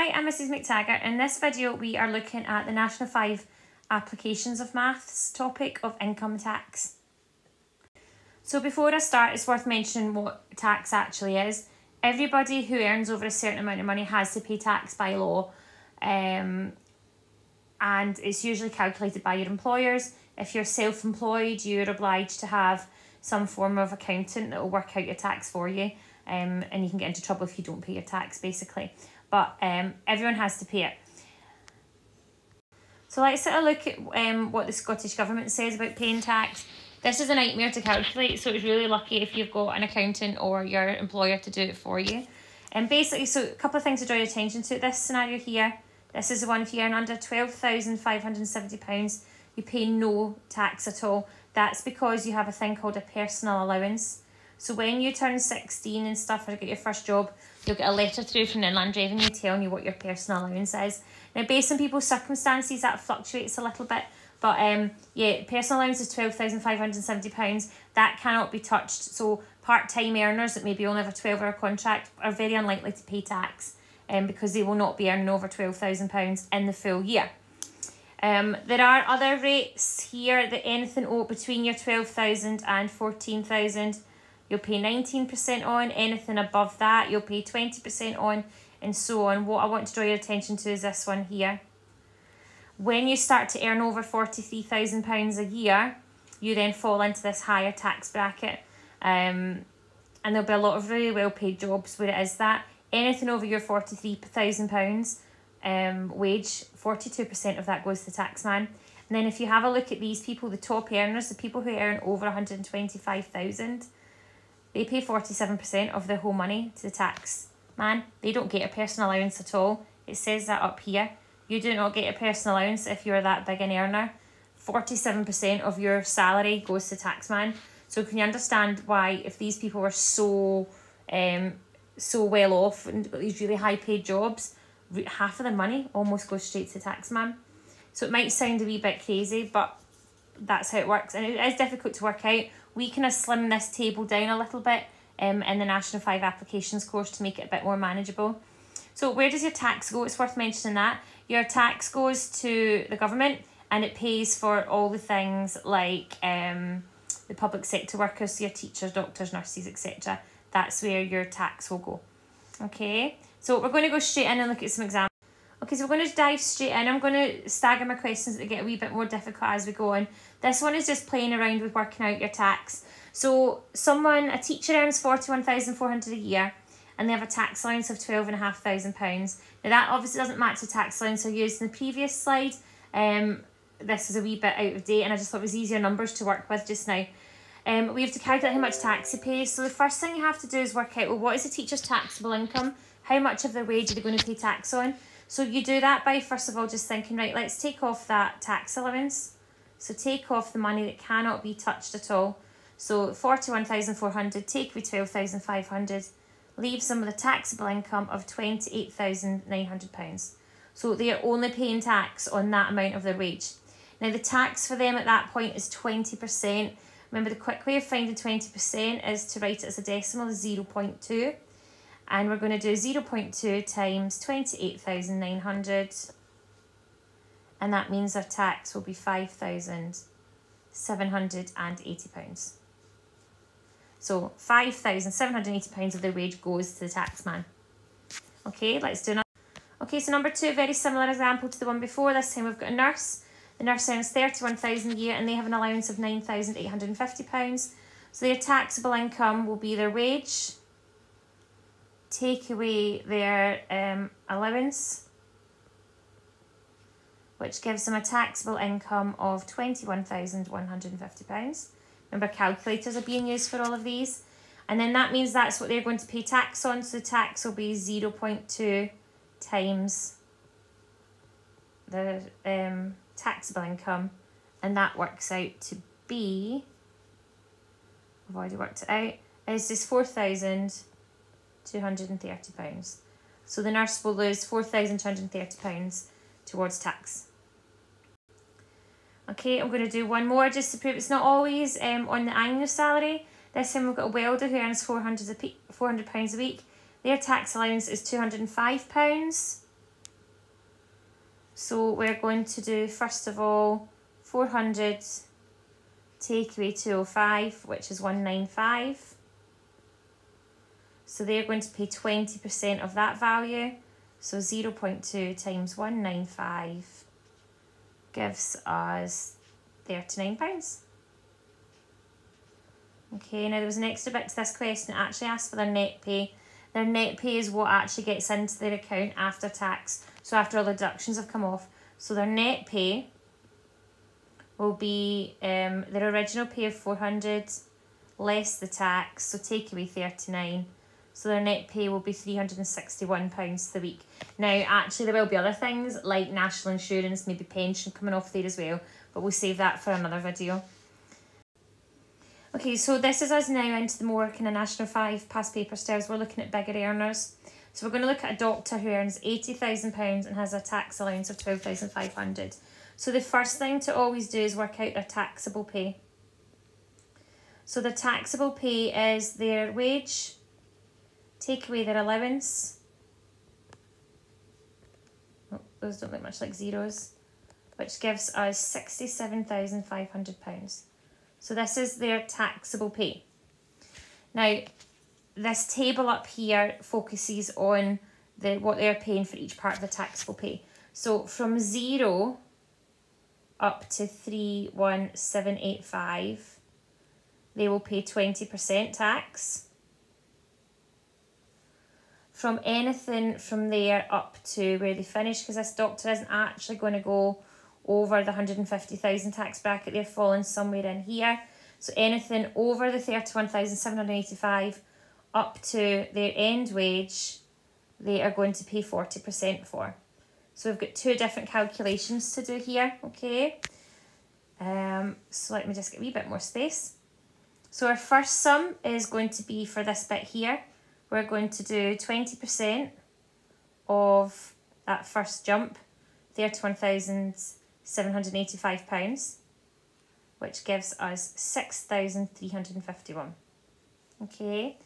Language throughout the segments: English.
Hi, I'm Mrs McTaggart. In this video we are looking at the National 5 Applications of Maths topic of income tax. So before I start it's worth mentioning what tax actually is. Everybody who earns over a certain amount of money has to pay tax by law um, and it's usually calculated by your employers. If you're self-employed you're obliged to have some form of accountant that will work out your tax for you um, and you can get into trouble if you don't pay your tax basically but um, everyone has to pay it. So let's have a look at um, what the Scottish Government says about paying tax. This is a nightmare to calculate, so it's really lucky if you've got an accountant or your employer to do it for you. And basically, so a couple of things to draw your attention to. This scenario here, this is the one if you earn under £12,570, you pay no tax at all. That's because you have a thing called a personal allowance. So when you turn 16 and stuff or get your first job, you'll get a letter through from the Inland Revenue telling you what your personal allowance is. Now, based on people's circumstances, that fluctuates a little bit. But um, yeah, personal allowance is £12,570. That cannot be touched. So part-time earners that maybe only have a 12-hour contract are very unlikely to pay tax um, because they will not be earning over £12,000 in the full year. Um, there are other rates here that anything between your 12,000 and 14,000 you'll pay 19% on. Anything above that, you'll pay 20% on, and so on. What I want to draw your attention to is this one here. When you start to earn over £43,000 a year, you then fall into this higher tax bracket. Um, and there'll be a lot of really well paid jobs where it is that. Anything over your £43,000 um, wage, 42% of that goes to the tax man. And then if you have a look at these people, the top earners, the people who earn over 125000 they pay 47% of their whole money to the tax man. They don't get a personal allowance at all. It says that up here. You do not get a personal allowance if you're that big an earner. 47% of your salary goes to tax man. So can you understand why if these people were so um so well off and got these really high paid jobs, half of the money almost goes straight to tax man. So it might sound a wee bit crazy, but that's how it works. And it is difficult to work out we kind of slim this table down a little bit um, in the National 5 Applications course to make it a bit more manageable. So where does your tax go? It's worth mentioning that. Your tax goes to the government and it pays for all the things like um, the public sector workers, your teachers, doctors, nurses, etc. That's where your tax will go. Okay, so we're going to go straight in and look at some examples. So we're going to dive straight in. I'm going to stagger my questions that get a wee bit more difficult as we go on. This one is just playing around with working out your tax. So someone, a teacher earns 41400 a year and they have a tax allowance of £12,500. Now that obviously doesn't match the tax allowance I used in the previous slide. Um, this is a wee bit out of date and I just thought it was easier numbers to work with just now. Um, we have to calculate how much tax he pays. So the first thing you have to do is work out, well, what is the teacher's taxable income? How much of their wage are they going to pay tax on? So you do that by, first of all, just thinking, right, let's take off that tax allowance. So take off the money that cannot be touched at all. So 41,400, take away 12,500, leave some of the taxable income of £28,900. So they are only paying tax on that amount of their wage. Now the tax for them at that point is 20%. Remember the quick way of finding 20% is to write it as a decimal, 0 0.2. And we're going to do 0 0.2 times 28,900 and that means our tax will be £5,780. So £5,780 of their wage goes to the tax man. Okay, let's do another. Okay, so number two, very similar example to the one before. This time we've got a nurse. The nurse earns 31000 a year and they have an allowance of £9,850. So their taxable income will be their wage, take away their um, allowance, which gives them a taxable income of £21,150. Remember, calculators are being used for all of these. And then that means that's what they're going to pay tax on. So the tax will be 0 0.2 times the um, taxable income. And that works out to be, I've already worked it out, is just £4,230. So the nurse will lose £4,230 towards tax. Okay, I'm going to do one more just to prove it's not always um, on the annual salary. This time we've got a welder who earns 400 £400 a week. Their tax allowance is £205. So we're going to do, first of all, 400 take away 205, which is 195. So they're going to pay 20% of that value. So 0 0.2 times 195 gives us £39. Okay, now there was an extra bit to this question. It actually asked for their net pay. Their net pay is what actually gets into their account after tax. So after all the deductions have come off. So their net pay will be um, their original pay of 400 less the tax, so take away 39. So their net pay will be £361 the week. Now, actually, there will be other things like national insurance, maybe pension coming off there as well, but we'll save that for another video. Okay, so this is us now into the more kind of National 5 past paper styles. We're looking at bigger earners. So we're going to look at a doctor who earns £80,000 and has a tax allowance of 12500 So the first thing to always do is work out their taxable pay. So the taxable pay is their wage, take away their allowance. Oh, those don't look much like zeros, which gives us £67,500. So this is their taxable pay. Now, this table up here focuses on the what they're paying for each part of the taxable pay. So from zero up to 31785, they will pay 20% tax. From anything from there up to where they finish, because this doctor isn't actually going to go over the 150,000 tax bracket, they're falling somewhere in here. So anything over the 31,785 up to their end wage, they are going to pay 40% for. So we've got two different calculations to do here, okay? Um, so let me just get a wee bit more space. So our first sum is going to be for this bit here. We're going to do 20% of that first jump, £31,785, which gives us 6,351. Okay,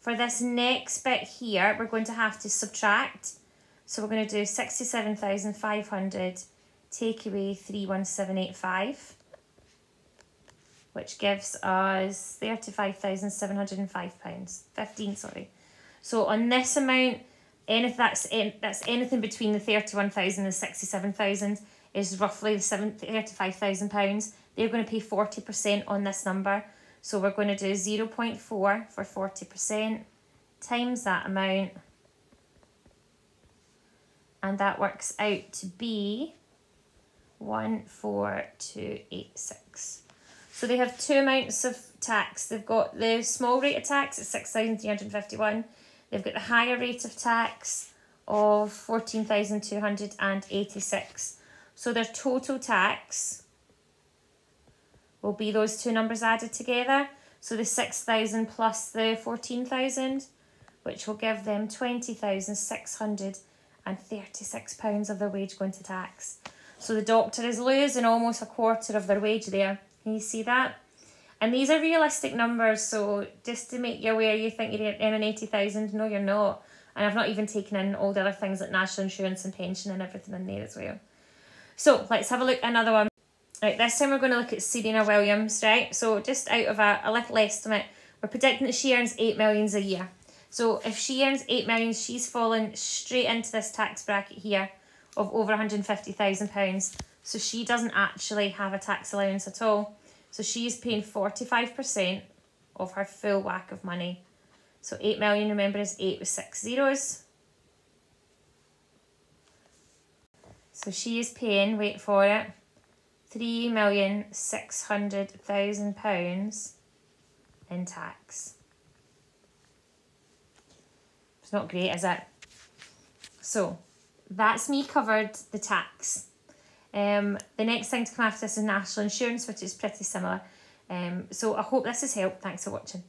for this next bit here, we're going to have to subtract. So we're going to do 67,500 take away 31785, which gives us £35,705, 15, sorry. So on this amount, anything that's, in, that's anything between the 31,000 and 67,000 is roughly the £35,000. They're going to pay 40% on this number. So we're going to do 0.4 for 40% times that amount. And that works out to be 14286. So they have two amounts of tax. They've got the small rate of tax at 6,351. They've got the higher rate of tax of 14,286. So their total tax will be those two numbers added together. So the 6,000 plus the 14,000, which will give them £20,636 of their wage going to tax. So the doctor is losing almost a quarter of their wage there. Can you see that? And these are realistic numbers, so just to make you aware, you think you're earning 80,000. No, you're not. And I've not even taken in all the other things like national insurance and pension and everything in there as well. So let's have a look another one. Right, this time we're going to look at Serena Williams, right? So just out of a, a little estimate, we're predicting that she earns 8 millions a year. So if she earns 8 millions, she's fallen straight into this tax bracket here of over £150,000. So she doesn't actually have a tax allowance at all. So she's paying 45% of her full whack of money. So 8 million, remember, is 8 with 6 zeros. So she is paying, wait for it, three million six hundred thousand pounds in tax. It's not great, is it? So that's me covered the tax. Um, the next thing to come after this is national insurance, which is pretty similar. Um, so I hope this has helped. Thanks for watching.